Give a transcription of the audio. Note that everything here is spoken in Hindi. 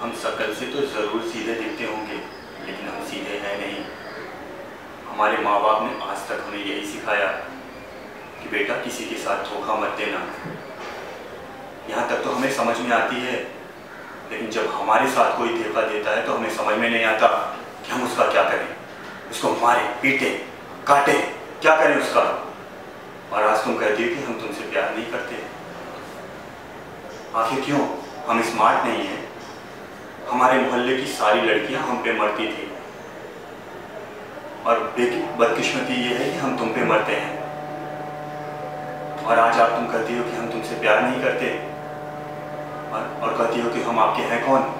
हम शकल से तो ज़रूर सीधे दिखते होंगे, लेकिन हम सीधे हैं नहीं। हमारे माँ बाप ने आज तक हमें यही सिखाया कि बेटा, किसी के साथ धोखा मत देना। यहाँ तक तो हमें समझ में आती है, लेकिन जब हमारे साथ कोई धोखा देता है तो हमें समझ में नहीं आता कि हम उसका क्या करें। उसको मारे, पीटे, काटे, क्या करें उसका? और आज तुम कहती हो कि हम तुमसे प्यार नहीं करते। आखिर क्यों? हम स्मार्ट नहीं हैं। हमारे मोहल्ले की सारी लड़कियाँ हम पे मरती थी। और बदकिस्मती ये है कि हम तुम पे मरते हैं। और आज आप तुम कहती हो कि हम तुमसे प्यार नहीं करते। और, और कहती हो कि हम आपके हैं कौन?